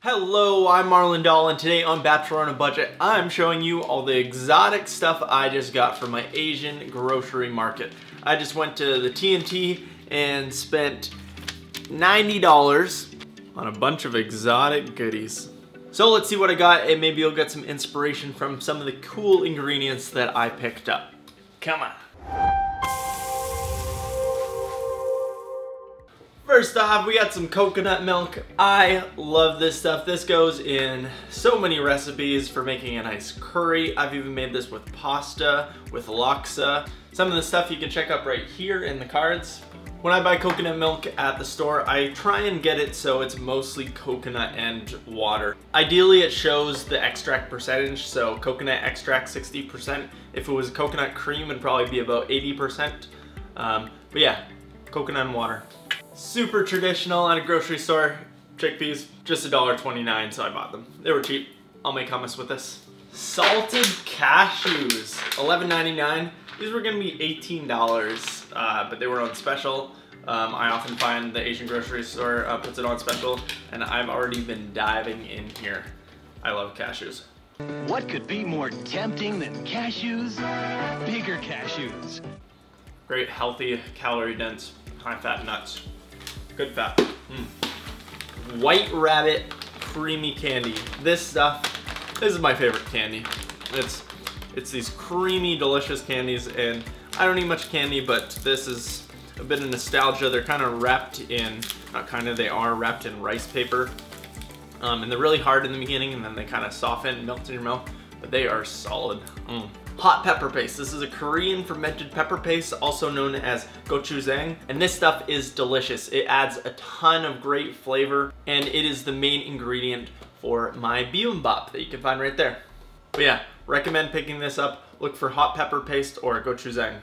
Hello, I'm Marlon Doll, and today on Bachelor on a Budget, I'm showing you all the exotic stuff I just got from my Asian grocery market. I just went to the TNT and spent $90 on a bunch of exotic goodies. So let's see what I got, and maybe you'll get some inspiration from some of the cool ingredients that I picked up. Come on. First off, we got some coconut milk. I love this stuff. This goes in so many recipes for making a nice curry. I've even made this with pasta, with laksa. Some of the stuff you can check out right here in the cards. When I buy coconut milk at the store, I try and get it so it's mostly coconut and water. Ideally, it shows the extract percentage, so coconut extract 60%. If it was coconut cream, it'd probably be about 80%. Um, but yeah, coconut and water. Super traditional at a grocery store. Chickpeas, just $1.29, so I bought them. They were cheap. I'll make hummus with this. Salted cashews, $11.99. These were gonna be $18, uh, but they were on special. Um, I often find the Asian grocery store uh, puts it on special, and I've already been diving in here. I love cashews. What could be more tempting than cashews? Bigger cashews. Great, healthy, calorie dense, high fat nuts. Good fat. Mm. White Rabbit Creamy Candy. This stuff, this is my favorite candy. It's, it's these creamy, delicious candies, and I don't eat much candy, but this is a bit of nostalgia. They're kind of wrapped in, not kind of, they are wrapped in rice paper. Um, and they're really hard in the beginning, and then they kind of soften, melt in your mouth, but they are solid. Mm. Hot pepper paste. This is a Korean fermented pepper paste, also known as gochujang, and this stuff is delicious. It adds a ton of great flavor, and it is the main ingredient for my bibimbap that you can find right there. But yeah, recommend picking this up. Look for hot pepper paste or gochujang.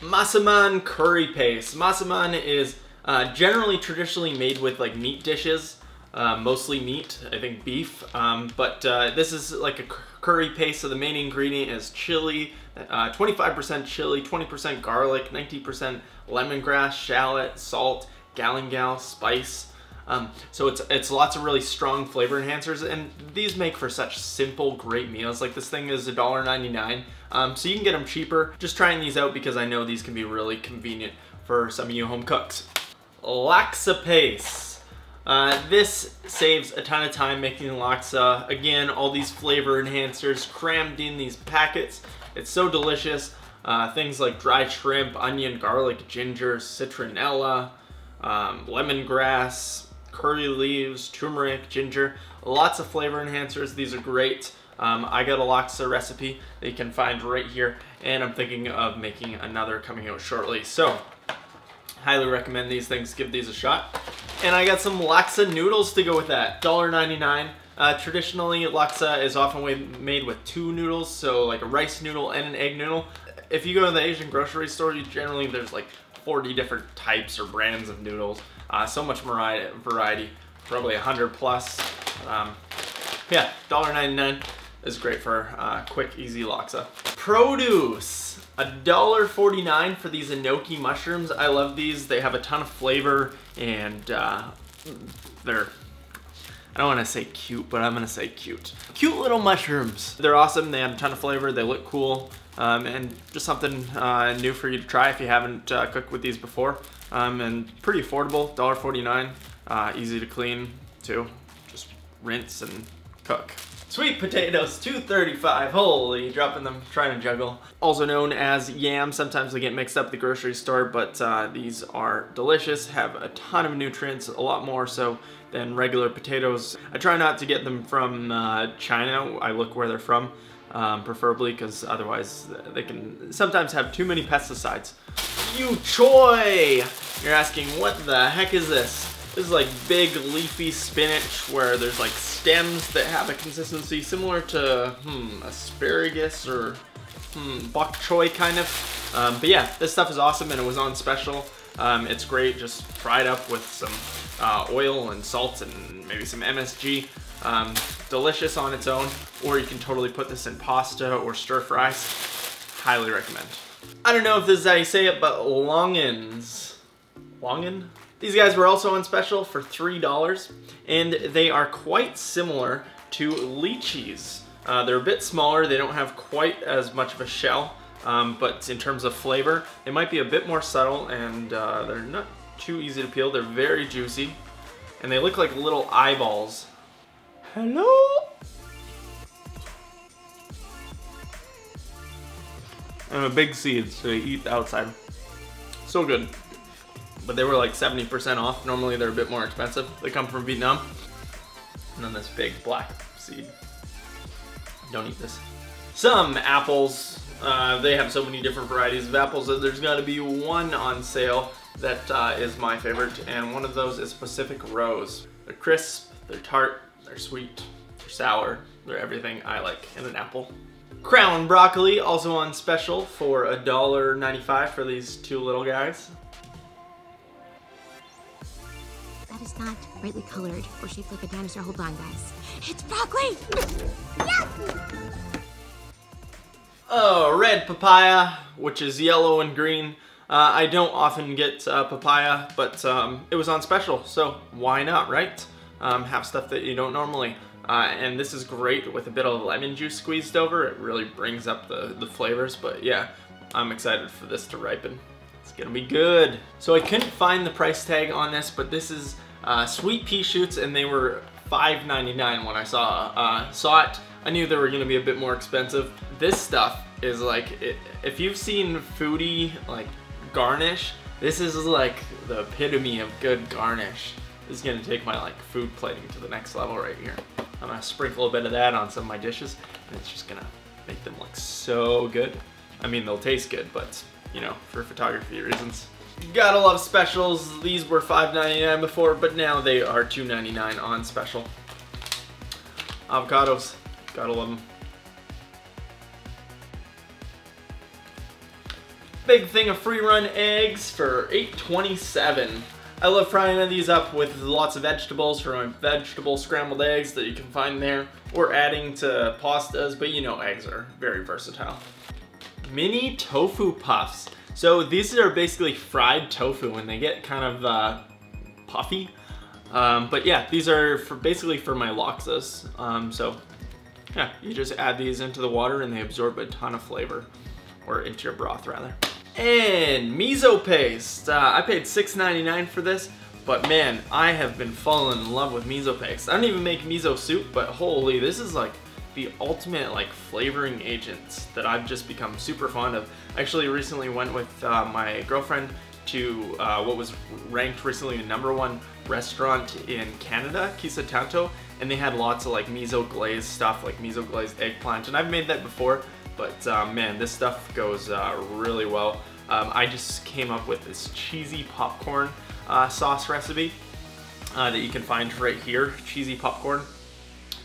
Massaman curry paste. Massaman is uh, generally traditionally made with like meat dishes, uh, mostly meat, I think beef, um, but uh, this is like a curry paste, so the main ingredient is chili, 25% uh, chili, 20% garlic, 90% lemongrass, shallot, salt, galangal, spice. Um, so it's it's lots of really strong flavor enhancers, and these make for such simple, great meals. Like this thing is $1.99, um, so you can get them cheaper. Just trying these out because I know these can be really convenient for some of you home cooks. Laksa paste. Uh, this saves a ton of time making laksa. Again, all these flavor enhancers crammed in these packets. It's so delicious. Uh, things like dry shrimp, onion, garlic, ginger, citronella, um, lemongrass, curry leaves, turmeric, ginger. Lots of flavor enhancers. These are great. Um, I got a laksa recipe that you can find right here, and I'm thinking of making another coming out shortly. So, highly recommend these things. Give these a shot. And I got some laksa noodles to go with that. $1.99. Uh, traditionally, laksa is often made with two noodles, so like a rice noodle and an egg noodle. If you go to the Asian grocery store, you generally there's like 40 different types or brands of noodles. Uh, so much variety, probably 100 plus. Um, yeah, $1.99 is great for uh, quick, easy laksa. Produce. $1.49 for these enoki mushrooms. I love these. They have a ton of flavor and uh, they're, I don't want to say cute, but I'm to say cute. Cute little mushrooms. They're awesome. They have a ton of flavor. They look cool. Um, and just something uh, new for you to try if you haven't uh, cooked with these before. Um, and pretty affordable, $1.49. Uh, easy to clean too. Just rinse and cook. Sweet potatoes, 235. Holy, dropping them, trying to juggle. Also known as yam. Sometimes they get mixed up at the grocery store, but uh, these are delicious, have a ton of nutrients, a lot more so than regular potatoes. I try not to get them from uh, China. I look where they're from, um, preferably, because otherwise they can sometimes have too many pesticides. You choy! You're asking, what the heck is this? This is like big leafy spinach where there's like stems that have a consistency similar to hmm, asparagus or hmm, bok choy kind of. Um, but yeah, this stuff is awesome and it was on special. Um, it's great just fried up with some uh, oil and salt and maybe some MSG. Um, delicious on its own, or you can totally put this in pasta or stir fries. Highly recommend. I don't know if this is how you say it, but longans. Longan? These guys were also on special for $3, and they are quite similar to lychees. Uh, they're a bit smaller, they don't have quite as much of a shell, um, but in terms of flavor, they might be a bit more subtle and uh, they're not too easy to peel. They're very juicy, and they look like little eyeballs. Hello? I'm a big seed, so you eat the outside. So good. But they were like 70% off. Normally they're a bit more expensive. They come from Vietnam. And then this big black seed. Don't eat this. Some apples. Uh, they have so many different varieties of apples that there's to be one on sale that uh, is my favorite. And one of those is Pacific Rose. They're crisp, they're tart, they're sweet, they're sour, they're everything I like in an apple. Crown broccoli, also on special for $1.95 for these two little guys. Is not brightly colored or shaped like a dinosaur. Hold on, guys. It's broccoli! Oh, red papaya, which is yellow and green. Uh, I don't often get uh, papaya, but um, it was on special, so why not, right? Um, have stuff that you don't normally. Uh, and this is great with a bit of lemon juice squeezed over. It really brings up the, the flavors, but yeah, I'm excited for this to ripen. It's gonna be good. So I couldn't find the price tag on this, but this is uh, sweet pea shoots and they were $5.99 when I saw uh, saw it. I knew they were gonna be a bit more expensive. This stuff is like, it, if you've seen foodie like garnish, this is like the epitome of good garnish. This is gonna take my like food plating to the next level right here. I'm gonna sprinkle a bit of that on some of my dishes and it's just gonna make them look so good. I mean, they'll taste good, but you know, for photography reasons. Gotta love specials. These were $5.99 before, but now they are $2.99 on special. Avocados, gotta love them. Big thing of free run eggs for $8.27. I love frying these up with lots of vegetables for my vegetable scrambled eggs that you can find there, or adding to pastas, but you know eggs are very versatile. Mini tofu puffs. So these are basically fried tofu and they get kind of uh, puffy. Um, but yeah, these are for basically for my laksas. Um, so yeah, you just add these into the water and they absorb a ton of flavor, or into your broth rather. And miso paste. Uh, I paid $6.99 for this, but man, I have been falling in love with miso paste. I don't even make miso soup, but holy, this is like the ultimate like flavoring agents that I've just become super fond of. I actually recently went with uh, my girlfriend to uh, what was ranked recently the number one restaurant in Canada, Kissa Tanto, and they had lots of like miso glazed stuff, like miso glazed eggplant, and I've made that before, but uh, man, this stuff goes uh, really well. Um, I just came up with this cheesy popcorn uh, sauce recipe uh, that you can find right here, cheesy popcorn.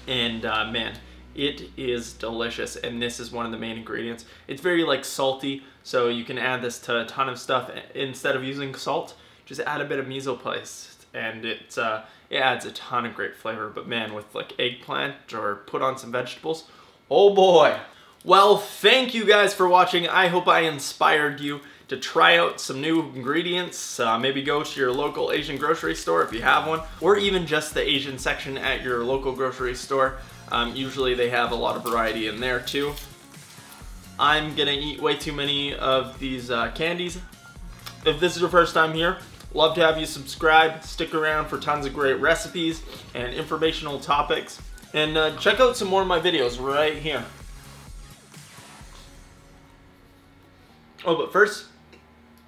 And man, it is delicious and this is one of the main ingredients. It's very like salty, so you can add this to a ton of stuff. Instead of using salt, just add a bit of miso paste and it, uh, it adds a ton of great flavor. But man, with like eggplant or put on some vegetables, oh boy. Well, thank you guys for watching. I hope I inspired you to try out some new ingredients. Uh, maybe go to your local Asian grocery store if you have one, or even just the Asian section at your local grocery store. Um, usually they have a lot of variety in there too. I'm gonna eat way too many of these uh, candies. If this is your first time here, love to have you subscribe. Stick around for tons of great recipes and informational topics. And uh, check out some more of my videos right here. Oh, but first,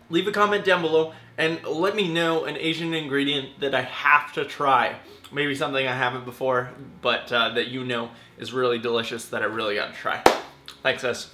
leave a comment down below and let me know an Asian ingredient that I have to try. Maybe something I haven't before, but uh, that you know is really delicious that I really gotta try. Thanks, guys.